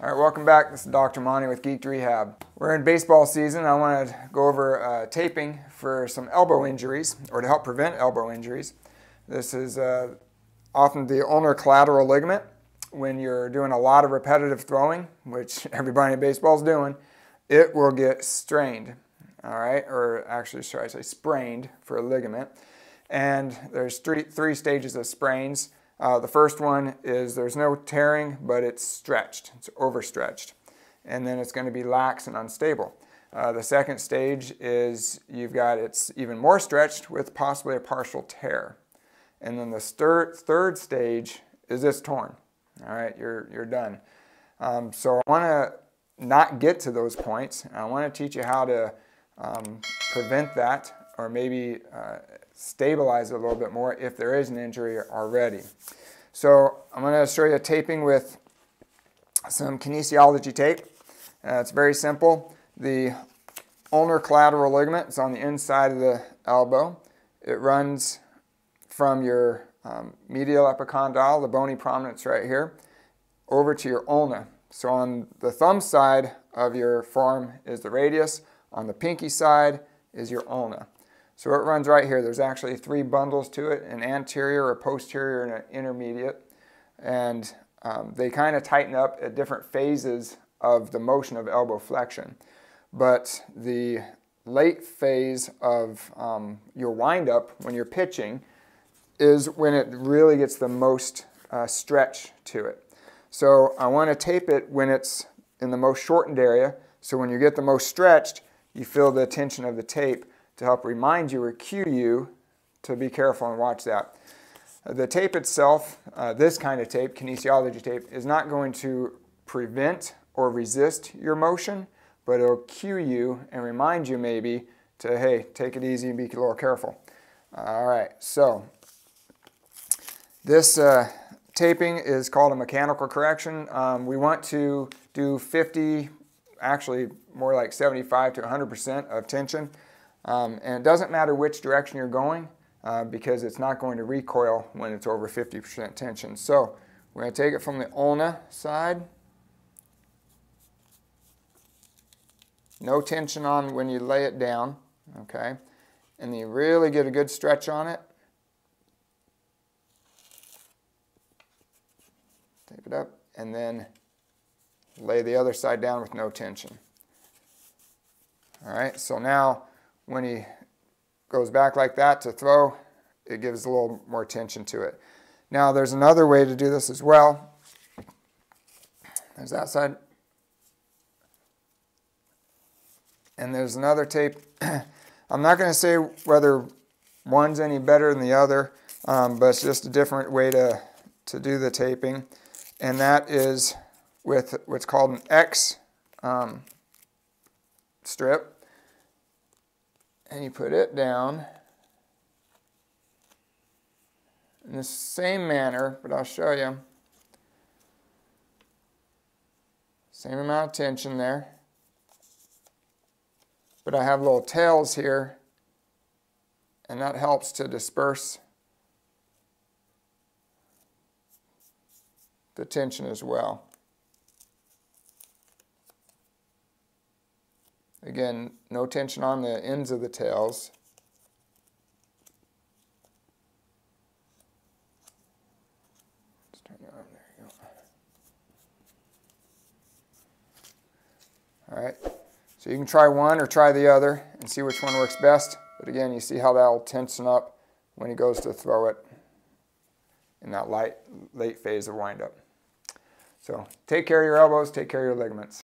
All right, welcome back. This is Dr. Monte with Geeked Rehab. We're in baseball season. I want to go over uh, taping for some elbow injuries or to help prevent elbow injuries. This is uh, often the ulnar collateral ligament. When you're doing a lot of repetitive throwing, which everybody in baseball is doing, it will get strained, all right, or actually, should I say sprained for a ligament. And there's three, three stages of sprains. Uh, the first one is there's no tearing, but it's stretched, it's overstretched. And then it's going to be lax and unstable. Uh, the second stage is you've got it's even more stretched with possibly a partial tear. And then the third, third stage is this torn. All right, you're, you're done. Um, so I want to not get to those points. I want to teach you how to um, prevent that or maybe uh, stabilize it a little bit more if there is an injury already. So I'm going to show you taping with some kinesiology tape. Uh, it's very simple. The ulnar collateral ligament is on the inside of the elbow. It runs from your um, medial epicondyle, the bony prominence right here, over to your ulna. So on the thumb side of your forearm is the radius. On the pinky side is your ulna. So it runs right here. There's actually three bundles to it, an anterior, a posterior, and an intermediate. And um, they kind of tighten up at different phases of the motion of elbow flexion. But the late phase of um, your windup when you're pitching is when it really gets the most uh, stretch to it. So I want to tape it when it's in the most shortened area. So when you get the most stretched, you feel the tension of the tape to help remind you or cue you to be careful and watch that. The tape itself, uh, this kind of tape, kinesiology tape, is not going to prevent or resist your motion, but it'll cue you and remind you maybe to, hey, take it easy and be a little careful. All right, so this uh, taping is called a mechanical correction. Um, we want to do 50, actually more like 75 to 100% of tension. Um, and it doesn't matter which direction you're going uh, because it's not going to recoil when it's over 50% tension. So we're going to take it from the ulna side. No tension on when you lay it down, okay? And you really get a good stretch on it. Tape it up and then lay the other side down with no tension. All right, so now when he goes back like that to throw, it gives a little more tension to it. Now there's another way to do this as well. There's that side. And there's another tape. I'm not going to say whether one's any better than the other, um, but it's just a different way to, to do the taping. And that is with what's called an X um, strip and you put it down in the same manner, but I'll show you. Same amount of tension there. But I have little tails here, and that helps to disperse the tension as well. Again, no tension on the ends of the tails. All right, so you can try one or try the other and see which one works best. But again, you see how that will tension up when he goes to throw it in that light, late phase of windup. So take care of your elbows, take care of your ligaments.